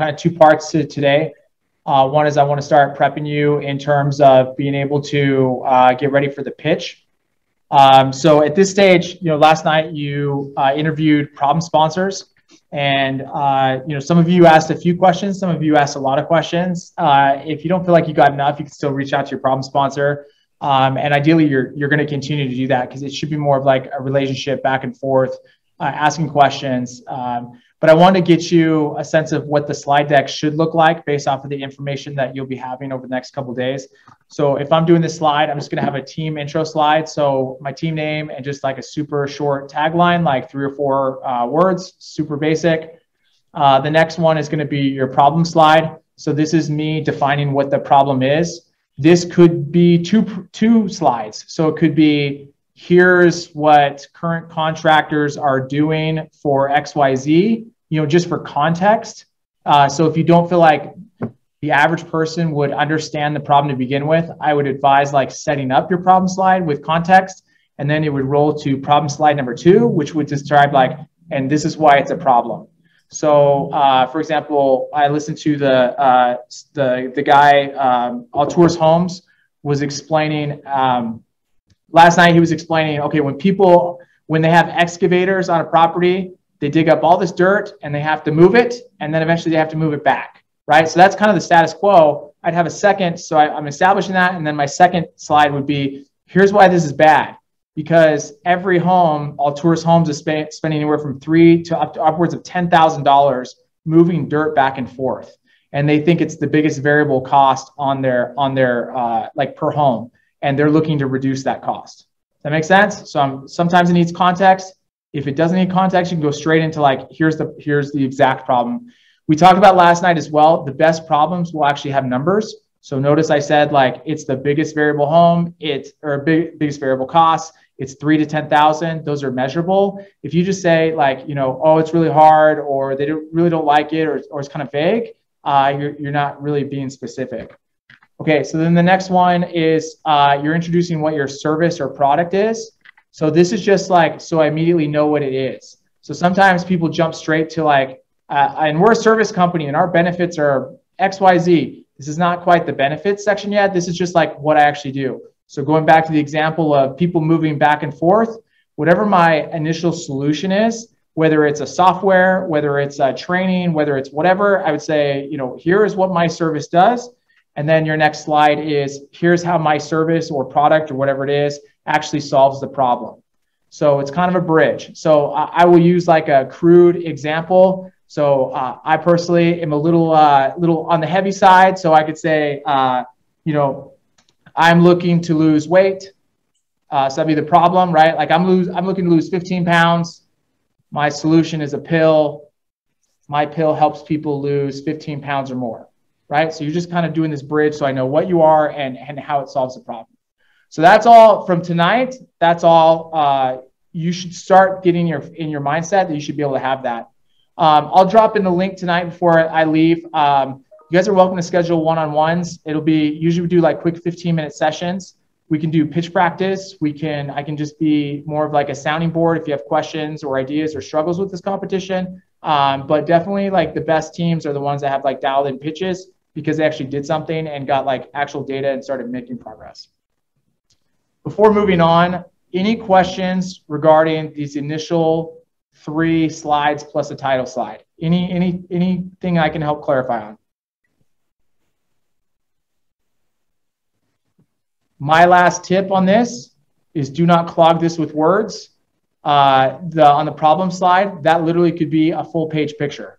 kind of two parts to today. Uh, one is I want to start prepping you in terms of being able to uh, get ready for the pitch. Um, so at this stage, you know, last night you uh, interviewed problem sponsors, and uh, you know, some of you asked a few questions, some of you asked a lot of questions. Uh, if you don't feel like you got enough, you can still reach out to your problem sponsor. Um, and ideally, you're you're going to continue to do that because it should be more of like a relationship back and forth, uh, asking questions. Um, but I want to get you a sense of what the slide deck should look like based off of the information that you'll be having over the next couple days. So if I'm doing this slide, I'm just going to have a team intro slide. So my team name and just like a super short tagline, like three or four uh, words, super basic. Uh, the next one is going to be your problem slide. So this is me defining what the problem is. This could be two, two slides. So it could be here's what current contractors are doing for XYZ, you know, just for context. Uh, so if you don't feel like the average person would understand the problem to begin with, I would advise like setting up your problem slide with context, and then it would roll to problem slide number two, which would describe like, and this is why it's a problem. So, uh, for example, I listened to the uh, the the guy um, Altours Homes was explaining um, last night he was explaining okay when people when they have excavators on a property they dig up all this dirt and they have to move it and then eventually they have to move it back right? So that's kind of the status quo. I'd have a second so I, am establishing that and then my second slide would be here's why this is bad. Because every home all tourist Homes is sp- spending anywhere from three to, up to upwards of $10000 moving dirt back and forth. And they think it's the biggest variable cost on their on their uh, like per home and they're looking to reduce that cost. Does that make sense? So um, sometimes it needs context. If it doesn't need context, you can go straight into like, here's the here's the exact problem. We talked about last night as well. The best problems will actually have numbers. So notice I said like it's the biggest variable home, it's or big, biggest variable cost. It's three to ten thousand. Those are measurable. If you just say like you know oh it's really hard or they don't, really don't like it or, or it's kind of vague, uh, you're you're not really being specific. Okay, so then the next one is uh, you're introducing what your service or product is. So this is just like, so I immediately know what it is. So sometimes people jump straight to like, uh, and we're a service company and our benefits are XYZ. This is not quite the benefits section yet. This is just like what I actually do. So going back to the example of people moving back and forth, whatever my initial solution is, whether it's a software, whether it's a training, whether it's whatever, I would say, you know, here is what my service does and then your next slide is here's how my service or product or whatever it is actually solves the problem. So it's kind of a bridge. So I will use like a crude example. So uh, I personally am a little uh, little on the heavy side. So I could say, uh, you know, I'm looking to lose weight. Uh, so that'd be the problem, right? Like I'm lose I'm looking to lose 15 pounds. My solution is a pill. My pill helps people lose 15 pounds or more right? So you're just kind of doing this bridge so I know what you are and, and how it solves the problem. So that's all from tonight. That's all. Uh, you should start getting your in your mindset that you should be able to have that. Um, I'll drop in the link tonight before I leave. Um, you guys are welcome to schedule one-on-ones. It'll be usually we do like quick 15-minute sessions. We can do pitch practice. We can I can just be more of like a sounding board if you have questions or ideas or struggles with this competition. Um, but definitely like the best teams are the ones that have like dialed in pitches because they actually did something and got like actual data and started making progress. Before moving on, any questions regarding these initial three slides plus a title slide? Any, any, anything I can help clarify on? My last tip on this is do not clog this with words. Uh, the, on the problem slide, that literally could be a full page picture.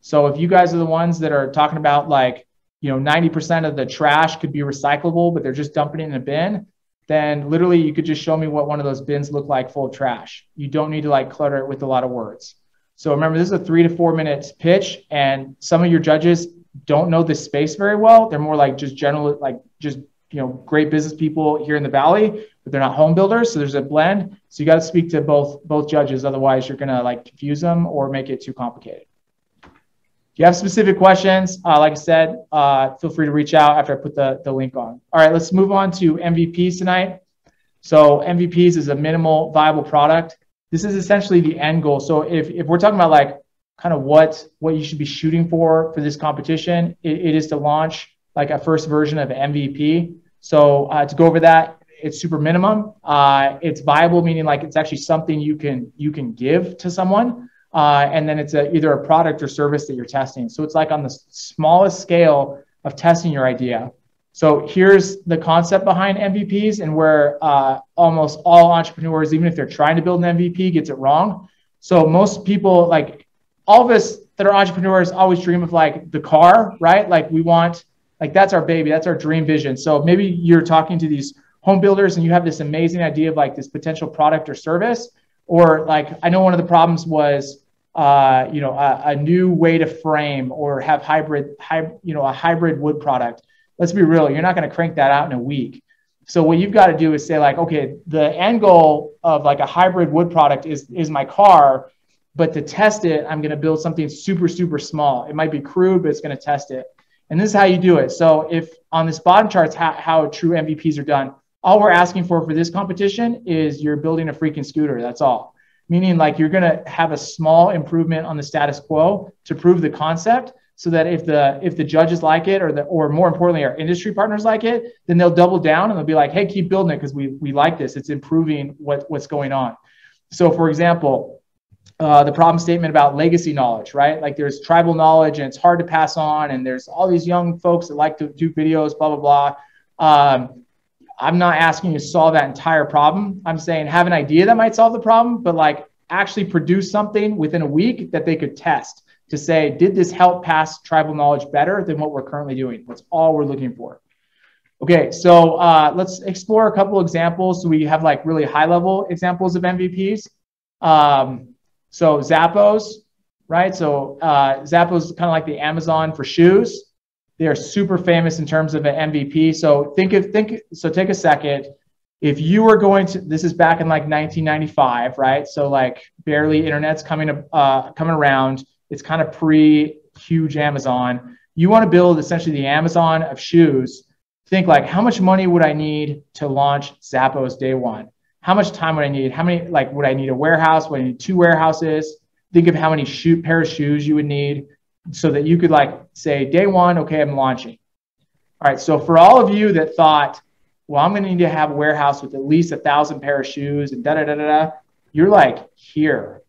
So if you guys are the ones that are talking about like you know 90% of the trash could be recyclable but they're just dumping it in a bin then literally you could just show me what one of those bins look like full of trash. You don't need to like clutter it with a lot of words. So remember this is a three to four minutes pitch and some of your judges don't know this space very well. They're more like just general like just you know great business people here in the valley but they're not home builders so there's a blend. So you got to speak to both both judges otherwise you're going to like confuse them or make it too complicated you have specific questions, uh, like I said, uh, feel free to reach out after I put the, the link on. All right, let's move on to MVPs tonight. So MVPs is a minimal viable product. This is essentially the end goal. So if, if we're talking about like kind of what what you should be shooting for for this competition. it, it is to launch like a first version of MVP. So uh, to go over that, it's super minimum. Uh, it's viable, meaning like it's actually something you can you can give to someone, uh, and then it's a, either a product or service that you're testing. So it's like on the smallest scale of testing your idea. So here's the concept behind MVPs and where uh, almost all entrepreneurs, even if they're trying to build an MVP, gets it wrong. So most people, like all of us that are entrepreneurs, always dream of like the car, right? Like we want, like that's our baby, that's our dream vision. So maybe you're talking to these home builders and you have this amazing idea of like this potential product or service, or like I know one of the problems was uh, you know, a, a, new way to frame or have hybrid, hy- you know, a hybrid wood product. Let's be real, you're not going to crank that out in a week. So what you've got to do is say like, okay, the end goal of like a hybrid wood product is is my car, but to test it, I'm going to build something super super small. It might be crude, but it's going to test it. And this is how you do it. So if on this bottom charts how, how true MVPs are done, all we're asking for for this competition is you're building a freaking scooter. That's all meaning like you're going to have a small improvement on the status quo to prove the concept so that if the if the judges like it or the or more importantly our industry partners like it then they'll double down and they'll be like hey keep building it because we we like this. It's improving what what's going on. So for example uh, the problem statement about legacy knowledge right? Like there's tribal knowledge and it's hard to pass on and there's all these young folks that like to do videos blah blah blah. Um, I'm not asking you to solve that entire problem. I'm saying have an idea that might solve the problem, but like actually produce something within a week that they could test to say, did this help pass tribal knowledge better than what we're currently doing? That's all we're looking for. Okay, so uh, let's explore a couple examples. So we have like really high level examples of MVPs. Um, so Zappos, right? So uh, Zappos is kind of like the Amazon for shoes. They are super famous in terms of an MVP. So think of think so take a second. If you were going to this is back in like 1995, right? So like barely internet's coming uh, coming around. It's kind of pre huge Amazon. You want to build essentially the Amazon of shoes. Think like how much money would I need to launch Zappos day one? How much time would I need? How many like would I need a warehouse? Would I need two warehouses? Think of how many shoe pair of shoes you would need so that you could like say day one, okay, I'm launching. All right. So for all of you that thought, well, I'm going to need to have a warehouse with at least a thousand pair of shoes and da da da da da, you're like here.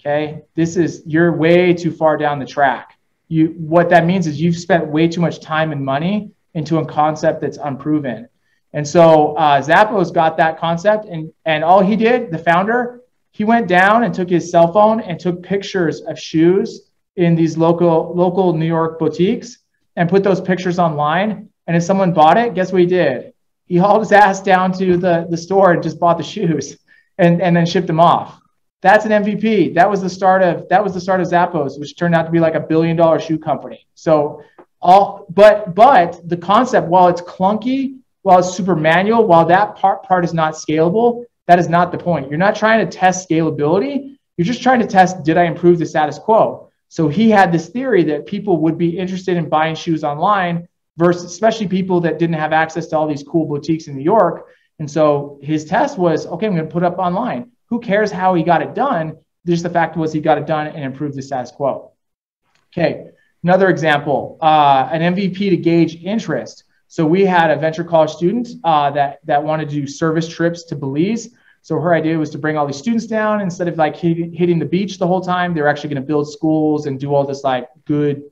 Okay. This is you're way too far down the track. You what that means is you've spent way too much time and money into a concept that's unproven. And so uh, Zappos got that concept, and and all he did, the founder, he went down and took his cell phone and took pictures of shoes in these local local New York boutiques and put those pictures online. And if someone bought it, guess what he did? He hauled his ass down to the, the store and just bought the shoes and, and then shipped them off. That's an MVP. That was the start of that was the start of Zappos, which turned out to be like a billion dollar shoe company. So all but but the concept, while it's clunky, while it's super manual, while that part part is not scalable, that is not the point. You're not trying to test scalability. You're just trying to test did I improve the status quo? So he had this theory that people would be interested in buying shoes online versus especially people that didn't have access to all these cool boutiques in New York. And so his test was, okay, I'm going to put up online. Who cares how he got it done? Just the fact was he got it done and improved the status quo. Okay, another example, uh, an MVP to gauge interest. So we had a venture college student uh, that that wanted to do service trips to Belize. So her idea was to bring all these students down instead of like hitting the beach the whole time. They're actually going to build schools and do all this like good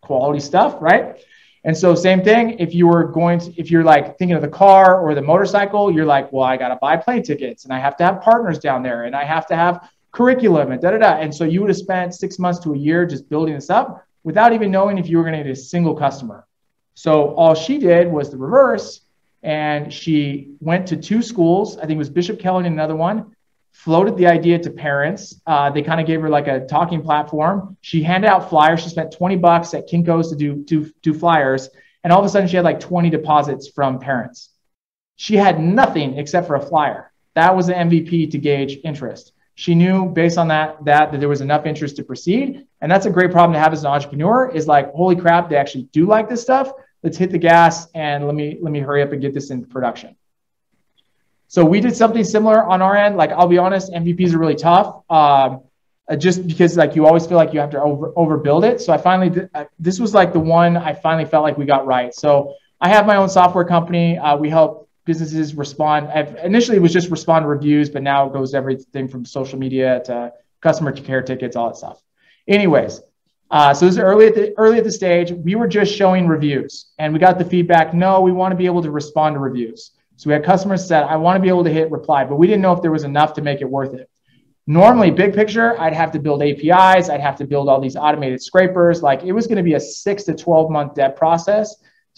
quality stuff, right? And so same thing. If you were going to, if you're like thinking of the car or the motorcycle, you're like, well, I got to buy plane tickets and I have to have partners down there and I have to have curriculum and da da da. And so you would have spent six months to a year just building this up without even knowing if you were going to get a single customer. So all she did was the reverse and she went to two schools. I think it was Bishop Kelly and another one. Floated the idea to parents. Uh, they kind of gave her like a talking platform. She handed out flyers. She spent 20 bucks at Kinko's to do, do flyers. And all of a sudden, she had like 20 deposits from parents. She had nothing except for a flyer. That was the MVP to gauge interest. She knew based on that, that that there was enough interest to proceed. And that's a great problem to have as an entrepreneur is like, holy crap, they actually do like this stuff let's hit the gas and let me let me hurry up and get this into production. So we did something similar on our end. Like I'll be honest, MVPs are really tough. Um, uh, just because like you always feel like you have to over overbuild it. So I finally did, uh, this was like the one I finally felt like we got right. So I have my own software company. Uh, we help businesses respond. I've, initially, it was just respond reviews, but now it goes everything from social media to customer care tickets, all that stuff. Anyways, uh, so this is early at the early at the stage. We were just showing reviews, and we got the feedback. No, we want to be able to respond to reviews. So we had customers said, "I want to be able to hit reply," but we didn't know if there was enough to make it worth it. Normally, big picture, I'd have to build APIs, I'd have to build all these automated scrapers. Like it was going to be a six to 12 month dev process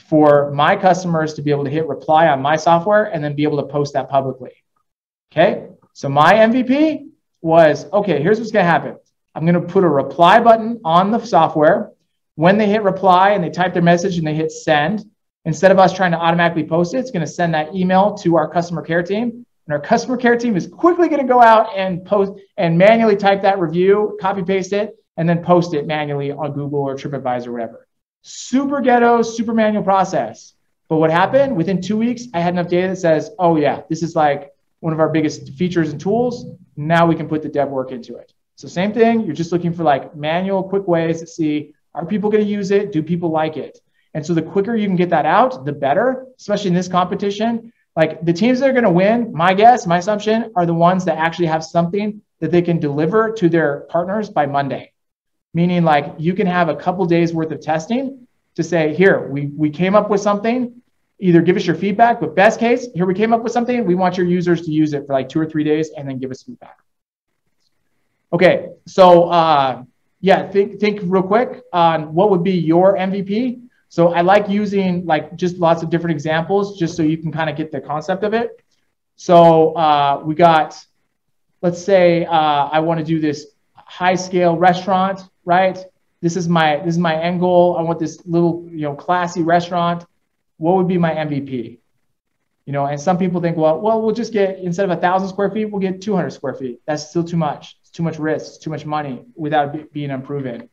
for my customers to be able to hit reply on my software and then be able to post that publicly. Okay. So my MVP was okay, here's what's going to happen. I'm going to put a reply button on the software. When they hit reply and they type their message and they hit send, instead of us trying to automatically post it, it's going to send that email to our customer care team and our customer care team is quickly going to go out and post and manually type that review, copy paste it, and then post it manually on Google or TripAdvisor or whatever. Super ghetto, super manual process. But what happened within two weeks, I had enough data that says, oh, yeah, this is like one of our biggest features and tools. Now we can put the dev work into it. So, same thing, you're just looking for like manual, quick ways to see are people going to use it? Do people like it? And so, the quicker you can get that out, the better, especially in this competition like the teams that are going to win, my guess, my assumption, are the ones that actually have something that they can deliver to their partners by Monday. Meaning, like you can have a couple days worth of testing to say, here, we, we came up with something. Either give us your feedback, but best case, here we came up with something. We want your users to use it for like two or three days and then give us feedback. Okay, so uh, yeah, think think real quick on what would be your MVP so I like using like just lots of different examples just so you can kind of get the concept of it. So uh, we got, let's say uh, I want to do this high scale restaurant, right? This is my this is my end goal. I want this little you know classy restaurant. What would be my MVP? You know, and some people think, well, well, we'll just get instead of a thousand square feet, we'll get 200 square feet. That's still too much. Too much risk. Too much money without being unproven.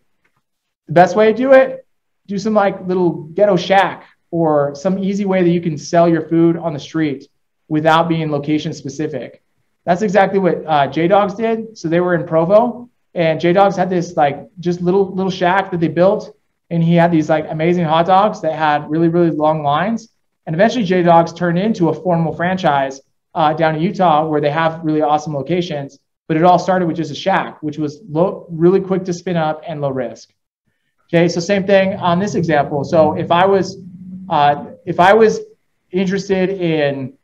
The best way to do it do some like little ghetto shack or some easy way that you can sell your food on the street without being location specific. That's exactly what uh, J Dawgs did. So they were in Provo, and J Dawgs had this like just little little shack that they built, and he had these like amazing hot dogs that had really really long lines. And eventually, J Dawgs turned into a formal franchise uh, down in Utah where they have really awesome locations. But it all started with just a shack, which was low, really quick to spin up and low risk. Okay, so same thing on this example. So if I was uh, if I was interested in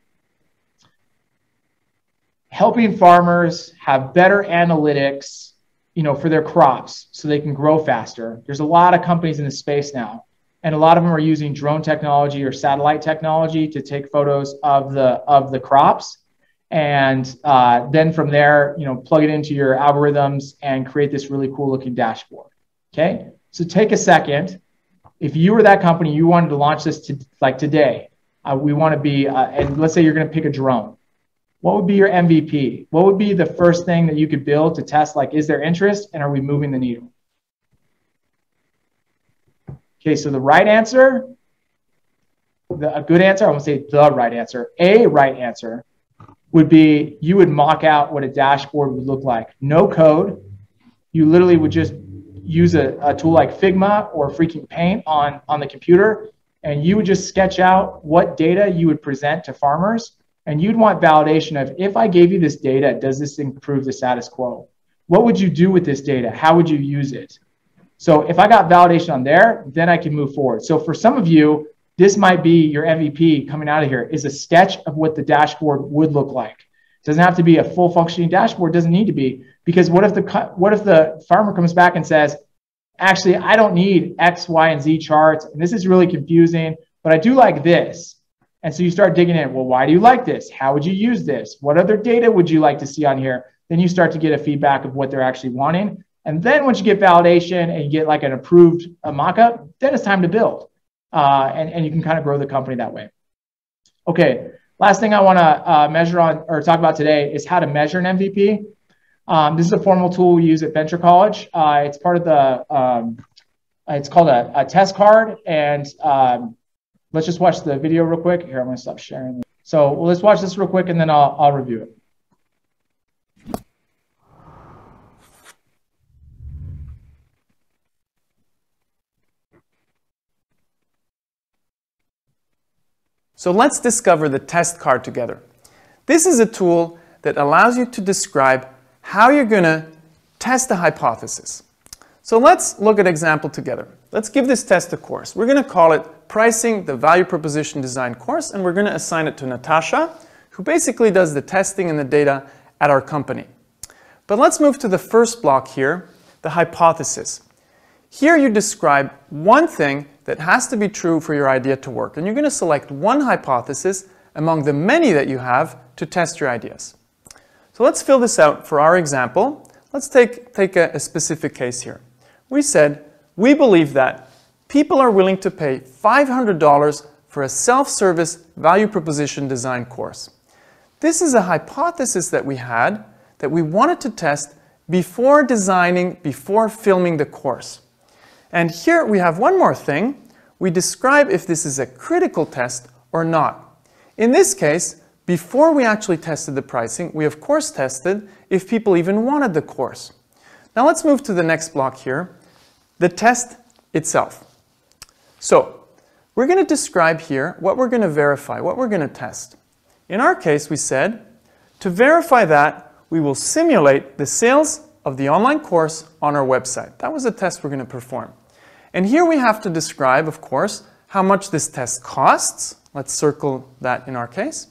helping farmers have better analytics, you know, for their crops so they can grow faster. There's a lot of companies in the space now, and a lot of them are using drone technology or satellite technology to take photos of the of the crops, and uh, then from there, you know, plug it into your algorithms and create this really cool looking dashboard. Okay. So take a second. If you were that company, you wanted to launch this to like today, uh, we want to be, uh, and let's say you're going to pick a drone. What would be your MVP? What would be the first thing that you could build to test? Like, is there interest and are we moving the needle? Okay, so the right answer, the, a good answer, I won't say the right answer, a right answer would be you would mock out what a dashboard would look like. No code. You literally would just use a, a tool like Figma or freaking Paint on, on the computer, and you would just sketch out what data you would present to farmers. And you'd want validation of if I gave you this data, does this improve the status quo? What would you do with this data? How would you use it? So if I got validation on there, then I can move forward. So for some of you, this might be your MVP coming out of here is a sketch of what the dashboard would look like. It doesn't have to be a full functioning dashboard, doesn't need to be, because what if the what if the farmer comes back and says, actually, I don't need X, Y, and Z charts, and this is really confusing, but I do like this. And so you start digging in. Well, why do you like this? How would you use this? What other data would you like to see on here? Then you start to get a feedback of what they're actually wanting. And then once you get validation and you get like an approved a mockup, then it's time to build. Uh, and, and you can kind of grow the company that way. Okay, last thing I want to uh, measure on or talk about today is how to measure an MVP. Um, this is a formal tool we use at Venture College. Uh, it's part of the, um, it's called a, a, test card. And um, let's just watch the video real quick. Here, I'm going to stop sharing. So well, let's watch this real quick and then I'll, I'll review it. So let's discover the test card together. This is a tool that allows you to describe how you're going to test a hypothesis. So let's look at example together. Let's give this test a course. We're going to call it Pricing the Value Proposition Design course, and we're going to assign it to Natasha, who basically does the testing and the data at our company. But let's move to the first block here, the hypothesis. Here you describe one thing that has to be true for your idea to work. And you're going to select one hypothesis among the many that you have to test your ideas. So let's fill this out for our example. Let's take, take a, a specific case here. We said, we believe that people are willing to pay $500 for a self-service value proposition design course. This is a hypothesis that we had that we wanted to test before designing, before filming the course. And here we have one more thing. We describe if this is a critical test or not. In this case, before we actually tested the pricing, we of course tested if people even wanted the course. Now let's move to the next block here, the test itself. So we're going to describe here what we're going to verify, what we're going to test. In our case, we said, to verify that, we will simulate the sales of the online course on our website. That was a test we're going to perform. And here we have to describe, of course, how much this test costs. Let's circle that in our case.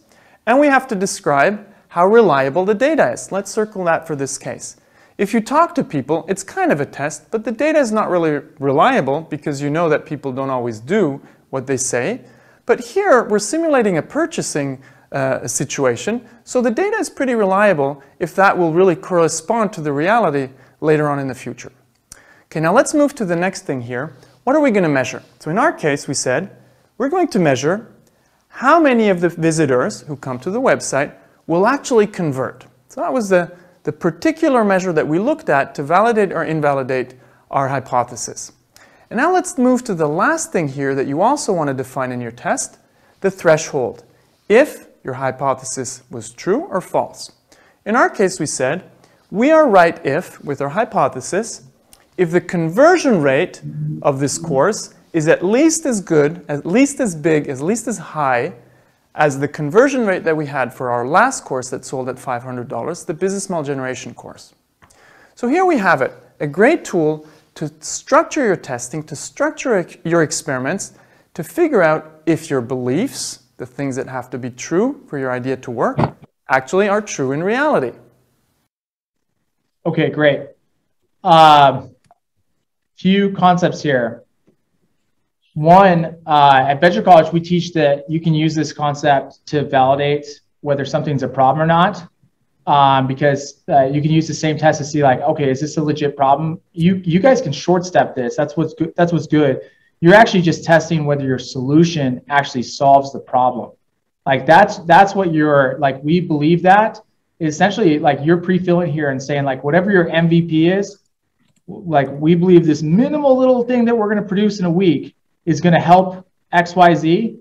And we have to describe how reliable the data is. Let's circle that for this case. If you talk to people, it's kind of a test, but the data is not really reliable because you know that people don't always do what they say. But here, we're simulating a purchasing uh, situation, so the data is pretty reliable if that will really correspond to the reality later on in the future. Okay, now let's move to the next thing here. What are we going to measure? So in our case, we said we're going to measure how many of the visitors who come to the website will actually convert. So that was the, the particular measure that we looked at to validate or invalidate our hypothesis. And now let's move to the last thing here that you also want to define in your test, the threshold. If your hypothesis was true or false. In our case, we said, we are right if, with our hypothesis, if the conversion rate of this course is at least as good, at least as big, at least as high as the conversion rate that we had for our last course that sold at $500, the business model generation course. So here we have it, a great tool to structure your testing, to structure your experiments, to figure out if your beliefs, the things that have to be true for your idea to work, actually are true in reality. Okay, great. Um, few concepts here. One, uh, at Venture College, we teach that you can use this concept to validate whether something's a problem or not. Um, because uh, you can use the same test to see like, okay, is this a legit problem? You you guys can short step this. That's what's good. That's what's good. You're actually just testing whether your solution actually solves the problem. Like that's that's what you're like. We believe that essentially like you're pre-filling here and saying like whatever your MVP is, like we believe this minimal little thing that we're going to produce in a week is going to help xyz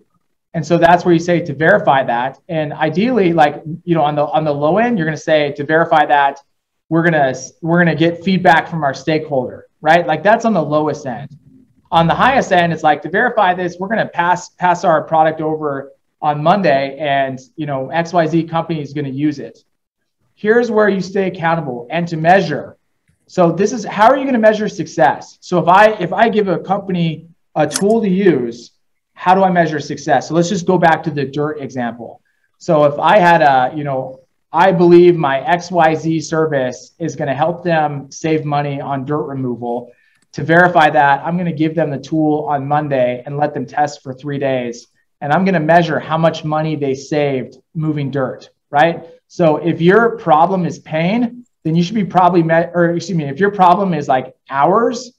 and so that's where you say to verify that and ideally like you know on the on the low end you're going to say to verify that we're to we're going to get feedback from our stakeholder right like that's on the lowest end on the highest end it's like to verify this we're going to pass pass our product over on monday and you know xyz company is going to use it here's where you stay accountable and to measure so this is how are you going to measure success? So if I if I give a company a tool to use, how do I measure success? So let's just go back to the dirt example. So if I had a, you know, I believe my XYZ service is going to help them save money on dirt removal. To verify that, I'm going to give them the tool on Monday and let them test for three days. And I'm going to measure how much money they saved moving dirt, right? So if your problem is pain, then you should be probably met, or excuse me, if your problem is like hours,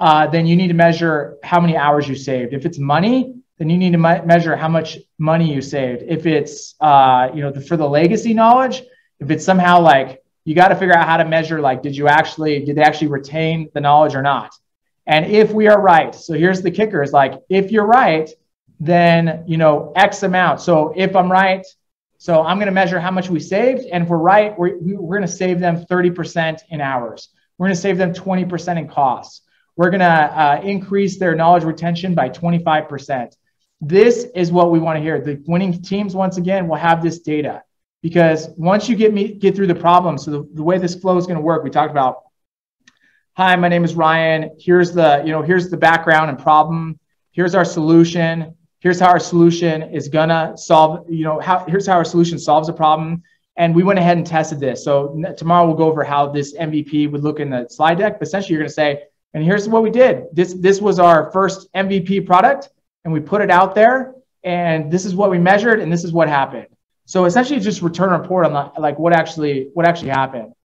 uh, then you need to measure how many hours you saved. If it's money, then you need to me- measure how much money you saved. If it's, uh, you know, the, for the legacy knowledge, if it's somehow like you got to figure out how to measure, like, did you actually, did they actually retain the knowledge or not? And if we are right, so here's the kicker is like, if you're right, then, you know, X amount. So if I'm right, so I'm going to measure how much we saved. And if we're right, we're, we're going to save them 30% in hours. We're going to save them 20% in costs. We're going to uh, increase their knowledge retention by 25%. This is what we want to hear. The winning teams, once again, will have this data because once you get me get through the problem, so the, the way this flow is going to work, we talked about. Hi, my name is Ryan. Here's the you know here's the background and problem. Here's our solution. Here's how our solution is gonna solve. You know how here's how our solution solves a problem. And we went ahead and tested this. So tomorrow we'll go over how this MVP would look in the slide deck. But essentially, you're going to say, and here's what we did. This this was our first MVP product, and we put it out there. And this is what we measured, and this is what happened. So essentially, just return a report on the, like what actually what actually happened.